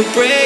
use break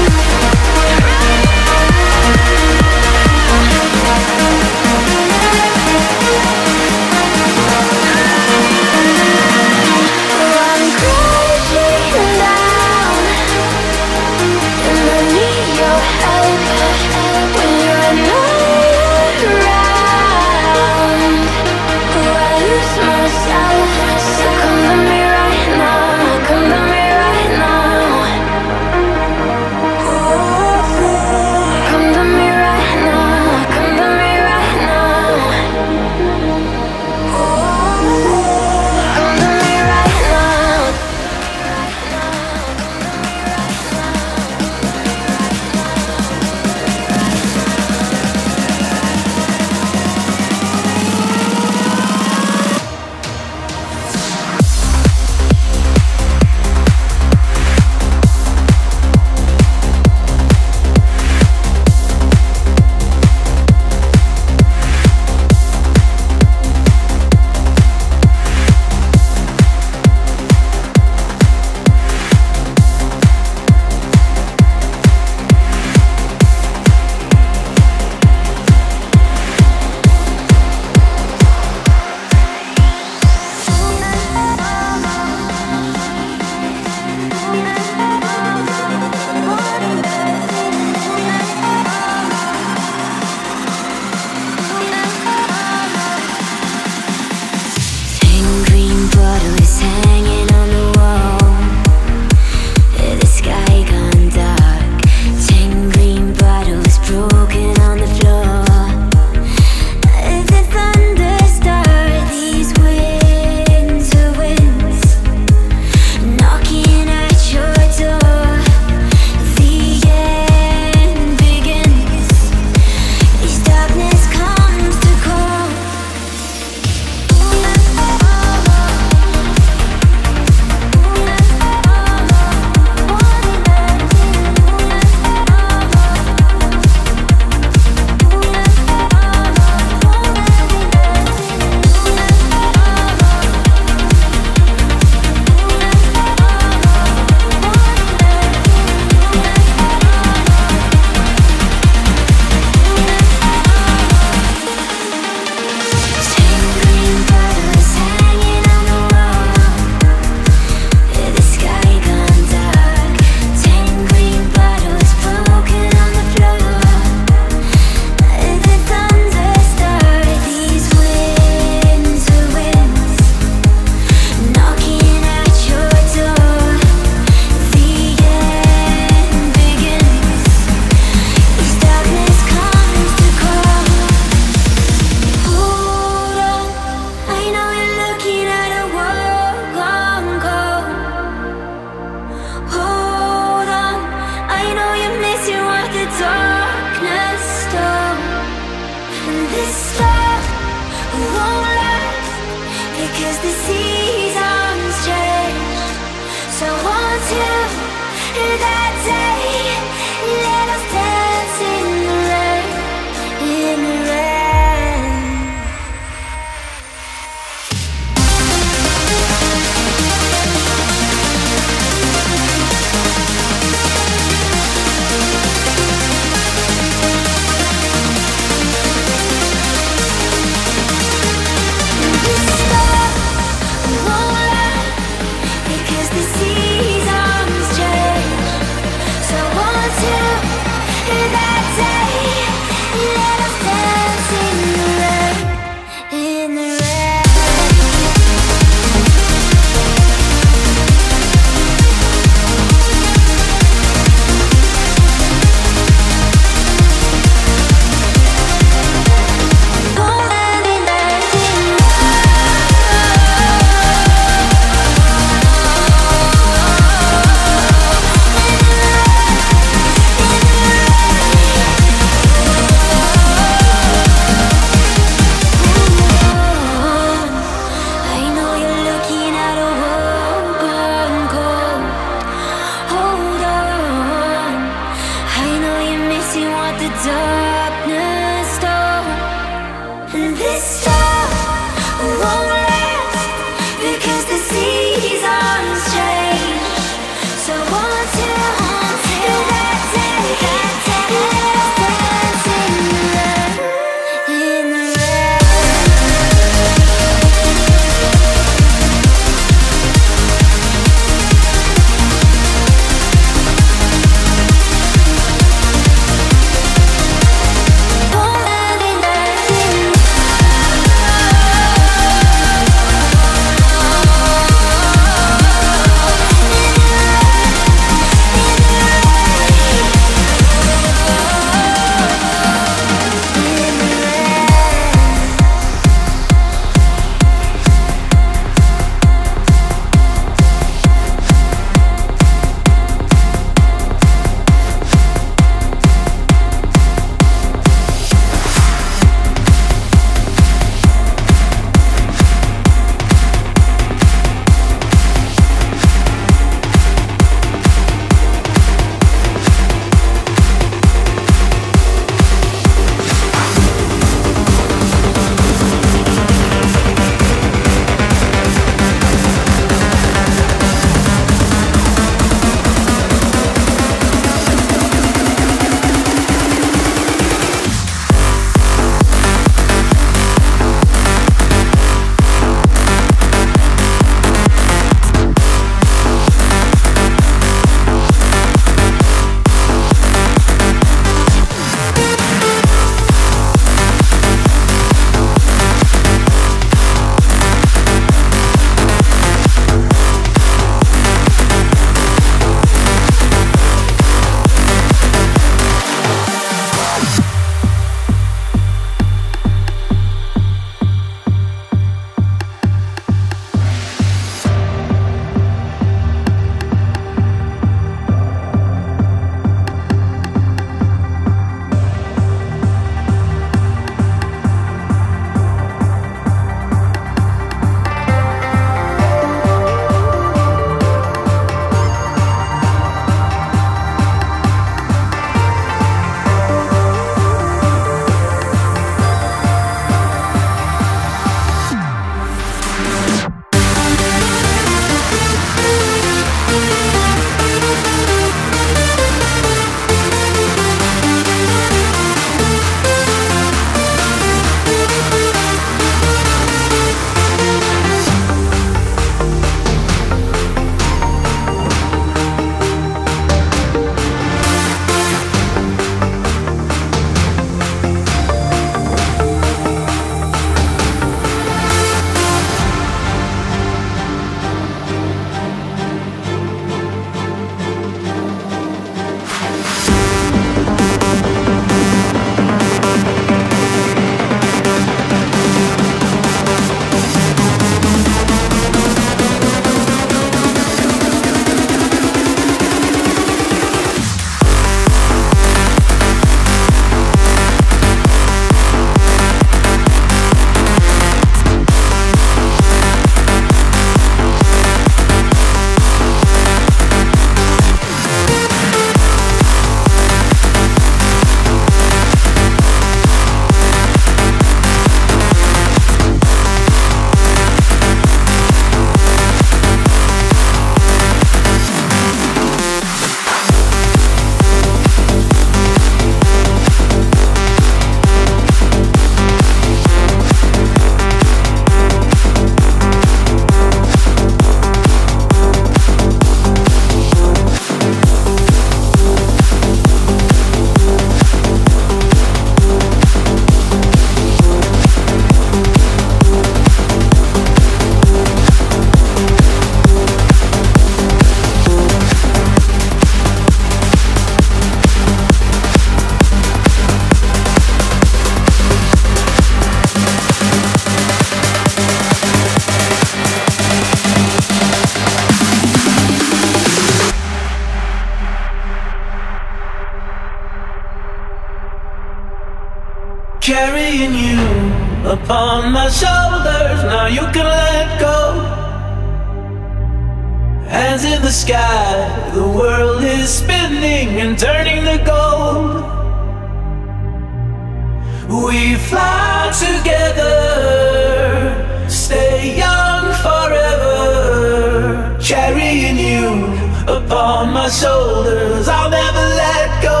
shoulders I'll never let go.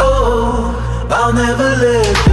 Oh, I'll never let go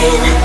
in